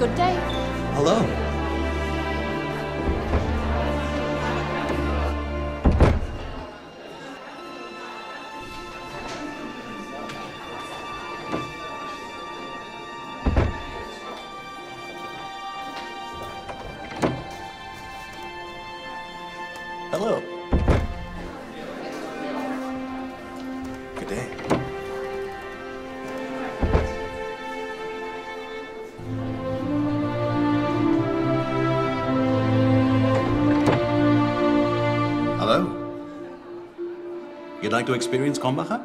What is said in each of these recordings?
Good day. Hello. Hello. Good day. Like to experience Krombacher?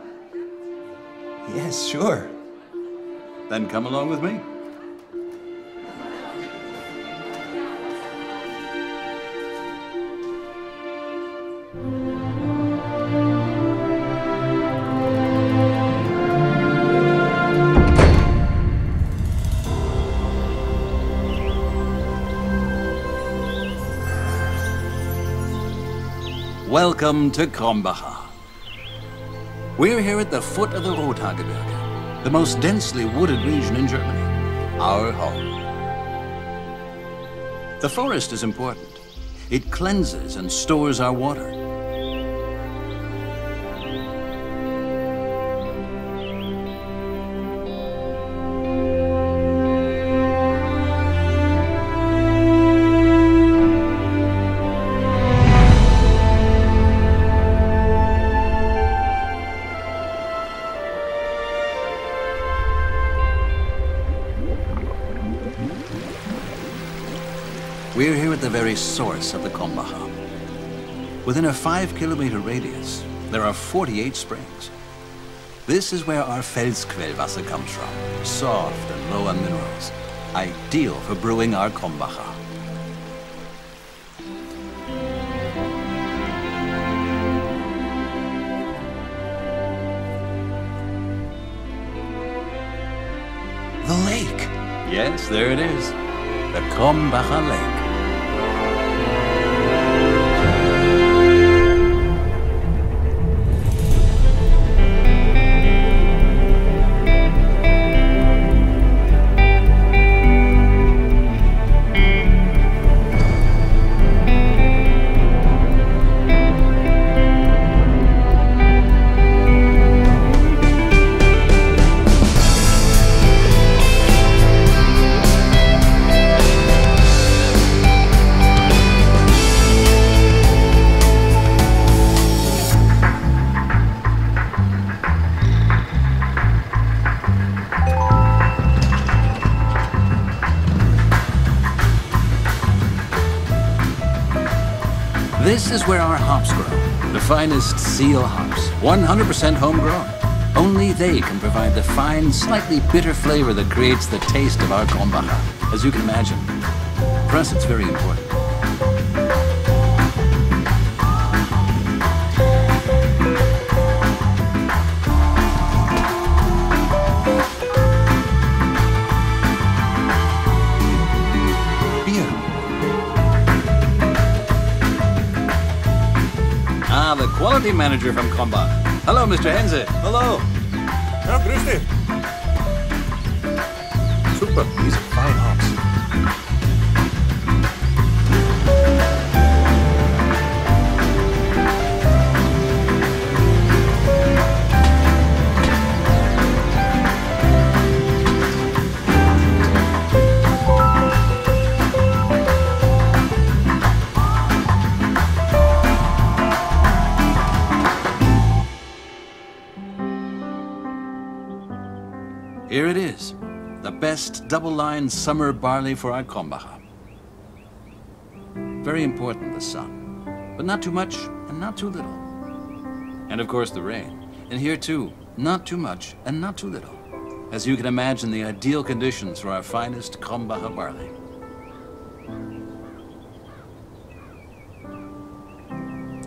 Yes, sure. Then come along with me. Welcome to Krombacher. We're here at the foot of the Rothaargebirge, the most densely wooded region in Germany, our home. The forest is important. It cleanses and stores our water. We're here at the very source of the Krombacher. Within a five kilometer radius, there are 48 springs. This is where our Felsquellwasser comes from, soft and low on minerals, ideal for brewing our Krombacher. The lake. Yes, there it is. The Krombacher Lake. This is where our hops grow. The finest seal hops, 100% homegrown. Only they can provide the fine, slightly bitter flavor that creates the taste of our Krombacher, As you can imagine, for us it's very important. Ah, manager from Krombach. Hello, Mr. Henze. Hello. Ja, grüß. Super. These are fine hops. Here it is, the best double-line summer barley for our Krombacher. Very important, the sun, but not too much and not too little. And of course the rain. And here too, not too much and not too little. As you can imagine, the ideal conditions for our finest Krombacher barley.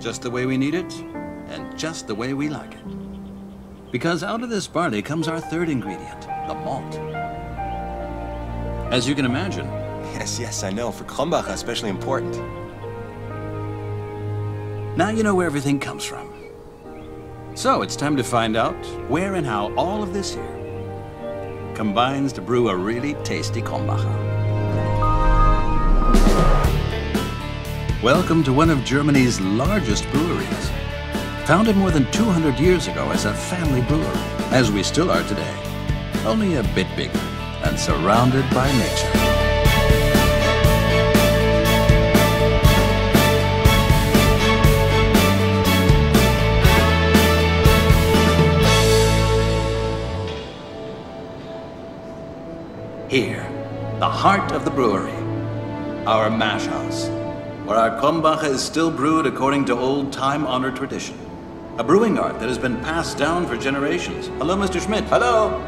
Just the way we need it, and just the way we like it. Because out of this barley comes our third ingredient, the malt. As you can imagine, Yes, yes, I know. For Krombacher, especially important. now you know where everything comes from. So it's time to find out where and how all of this here combines to brew a really tasty Krombacher. Welcome to one of Germany's largest breweries founded more than 200 years ago as a family brewery, as we still are today, only a bit bigger and surrounded by nature. Here, the heart of the brewery, our mash house, where our Krombacher is still brewed according to old time-honored tradition. A brewing art that has been passed down for generations. Hello, Mr. Schmidt. Hello.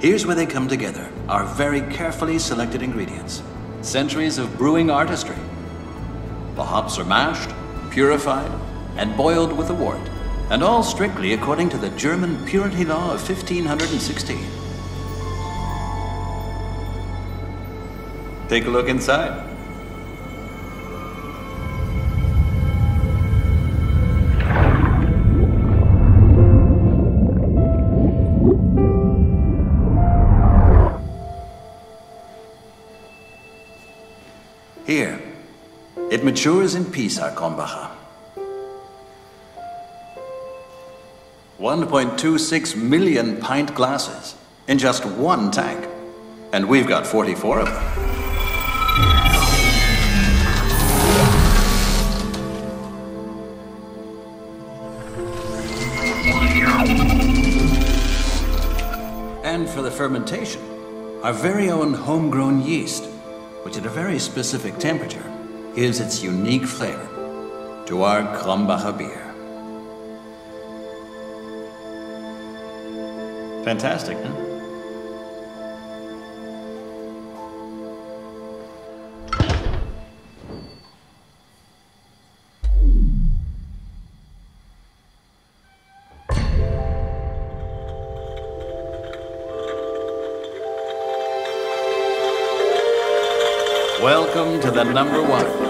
Here's where they come together, our very carefully selected ingredients. Centuries of brewing artistry. The hops are mashed, purified, and boiled with a wort, and all strictly according to the German purity law of 1516. Take a look inside. Here, it matures in peace, our Krombacher. 1.26 million pint glasses in just one tank. And we've got 44 of them. And for the fermentation, our very own homegrown yeast, which at a very specific temperature gives its unique flavor to our Krombacher beer. Fantastic, huh? Welcome to the number one.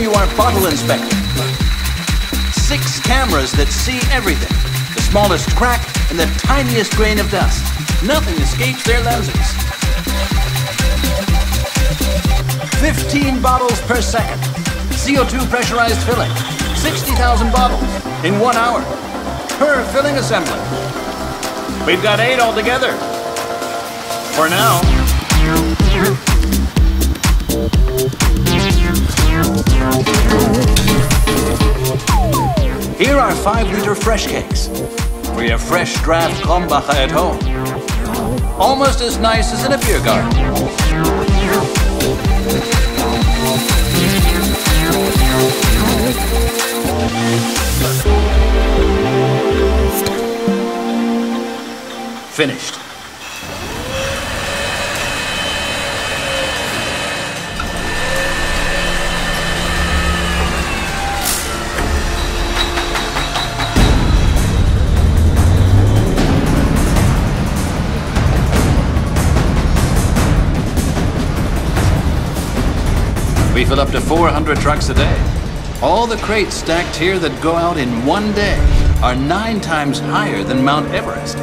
You our bottle inspector. Six cameras that see everything. The smallest crack and the tiniest grain of dust. Nothing escapes their lenses. 15 bottles per second. CO2 pressurized filling. 60,000 bottles in one hour per filling assembly. We've got eight altogether. For now. Here are 5 liter fresh cakes for your fresh draft Krombacher at home. Almost as nice as in a beer garden. Finished. Fill up to 400 trucks a day. All the crates stacked here that go out in one day are nine times higher than Mount Everest.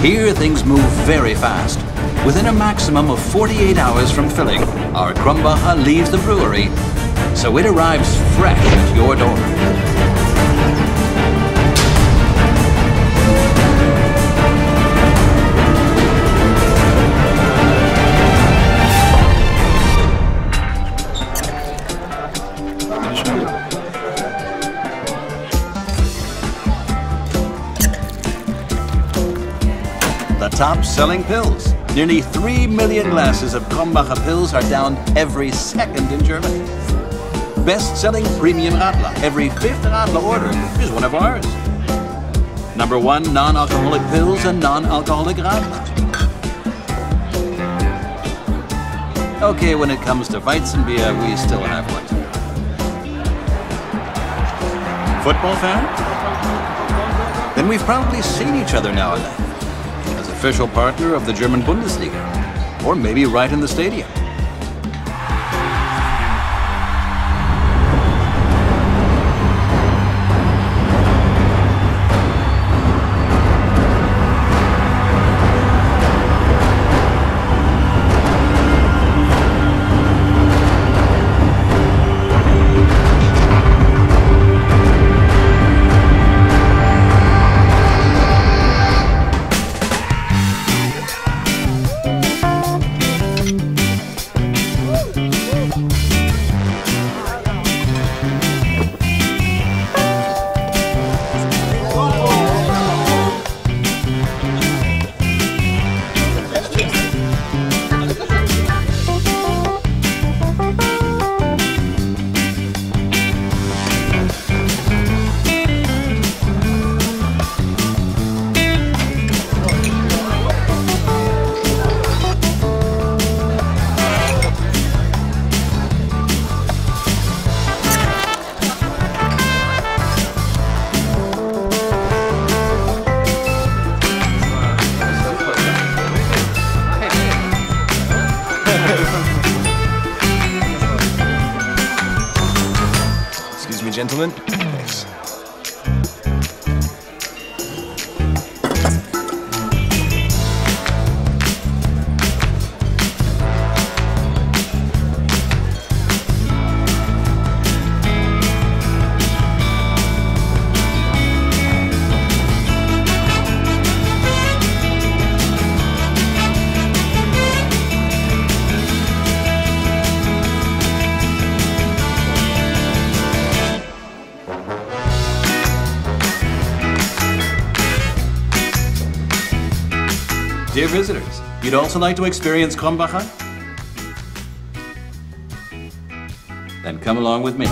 Here, things move very fast. Within a maximum of 48 hours from filling, our Krombacher leaves the brewery, so it arrives fresh at your door. The top selling Pils. Nearly 3 million glasses of Krombacher Pils are down every second in Germany. Best selling premium Radler. Every fifth Radler order is one of ours. Number one non alcoholic Pils and non alcoholic Radler. Okay, when it comes to Weizenbier, we still have one. Football fan? Then we've probably seen each other now and then as official partner of the German Bundesliga, or maybe right in the stadium. Gentlemen. Visitors, you'd also like to experience Krombacher? Then come along with me.